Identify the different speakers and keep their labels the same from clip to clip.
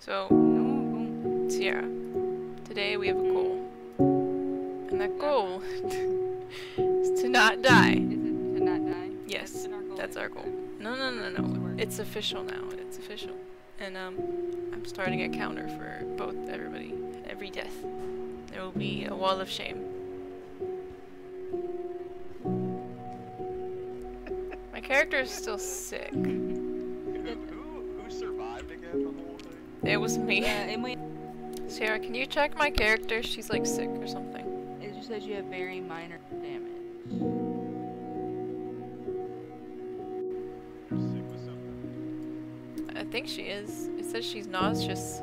Speaker 1: So, Sierra, today we have a goal. And that goal is to not die.
Speaker 2: Is it to not die?
Speaker 1: Yes,
Speaker 2: That's our goal
Speaker 1: that's our goal. No, no, no, no. It's official now. It's official. And um, I'm starting a counter for both everybody, every death. There will be a wall of shame. My character is still sick. It was me.
Speaker 2: Yeah, and we,
Speaker 1: Sarah, can you check my character? She's like sick or something.
Speaker 2: it just says you have very minor damage.
Speaker 3: You're sick with something?
Speaker 1: I think she is. It says she's nauseous.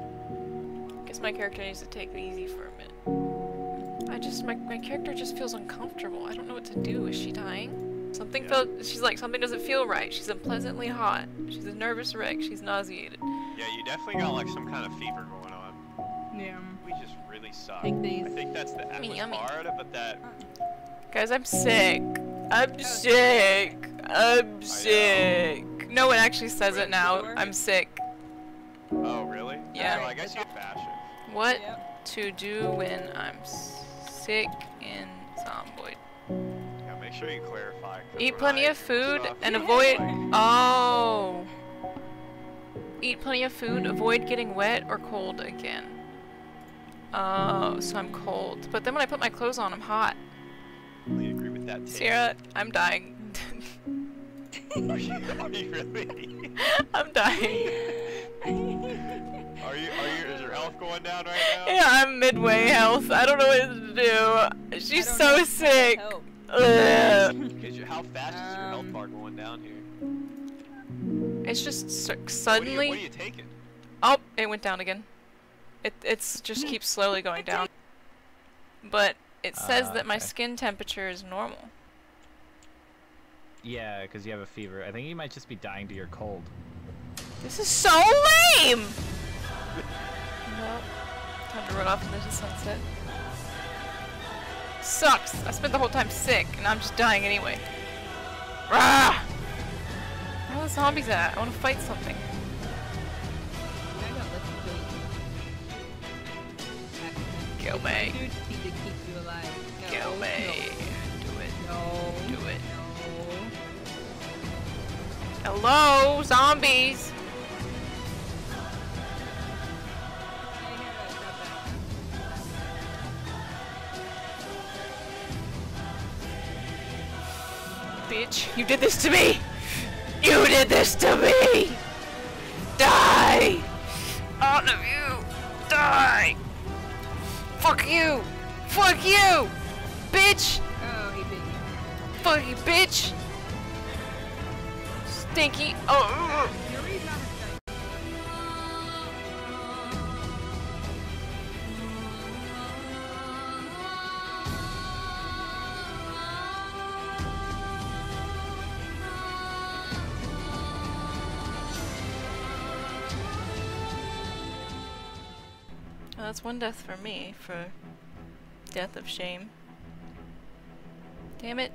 Speaker 1: Guess my character needs to take it easy for a minute. I just my my character just feels uncomfortable. I don't know what to do. Is she dying? Something
Speaker 3: Yeah.
Speaker 1: felt. She's like something doesn't feel right. She's unpleasantly hot. She's a nervous wreck. She's nauseated.
Speaker 3: Yeah, you definitely got like some kind of fever going on.
Speaker 2: Yeah.
Speaker 3: We just really suck.
Speaker 2: Think these.
Speaker 3: I think that's the that
Speaker 1: Yummy,
Speaker 3: was
Speaker 1: yummy.
Speaker 3: hard, but that
Speaker 1: Guys, I'm sick. I'm oh. sick. I'm sick. No one actually says it now. I'm sick.
Speaker 3: oh really?
Speaker 1: Yeah.
Speaker 3: So I guess you fashion.
Speaker 1: What
Speaker 2: Yep.
Speaker 1: to do when I'm sick in Zomboid?
Speaker 3: Yeah, make sure you clarify. 'cause
Speaker 1: Eat plenty
Speaker 3: I
Speaker 1: of food
Speaker 3: uh,
Speaker 1: and avoid.
Speaker 3: like-
Speaker 1: Oh. Eat plenty of food, avoid getting wet or cold again. Oh, so I'm cold. But then when I put my clothes on, I'm hot.
Speaker 3: I agree with that. take.
Speaker 1: Sierra, I'm dying.
Speaker 3: Are you, are you really?
Speaker 1: I'm dying.
Speaker 3: Are you? Are you? Is your health going down right now?
Speaker 1: Yeah, I'm midway health. I don't know what to do. She's so
Speaker 2: know if it's gonna
Speaker 1: sick.
Speaker 3: Because how fast is your health
Speaker 2: Um,
Speaker 3: bar going down here?
Speaker 1: It's just s-
Speaker 3: What are, you,
Speaker 1: suddenly.
Speaker 3: what are you taking?
Speaker 1: Oh, it went down again. It it's just keeps slowly going down. But it says
Speaker 4: Ah,
Speaker 1: that my
Speaker 4: okay.
Speaker 1: skin temperature is normal.
Speaker 4: Yeah, because you have a fever. I think you might just be dying to your cold.
Speaker 1: This is so lame! Well, time to run off into the sunset. Sucks! I spent the whole time sick, and I'm just dying anyway. Rah! The zombies at? I want to fight something.
Speaker 2: I don't listen to you.
Speaker 1: Kill me.
Speaker 2: Dude, need to keep you alive. No,
Speaker 1: Kill me. Do it.
Speaker 2: No.
Speaker 1: Do it.
Speaker 2: No.
Speaker 1: Hello, zombies! Bitch, you did this to me! You did this to me! Die! All of you! Die! Fuck you! Fuck you! Bitch!
Speaker 2: Oh, he bit you.
Speaker 1: Fuck you, bitch! Stinky! Oh! Well, that's one death for me, for death of shame. Damn it.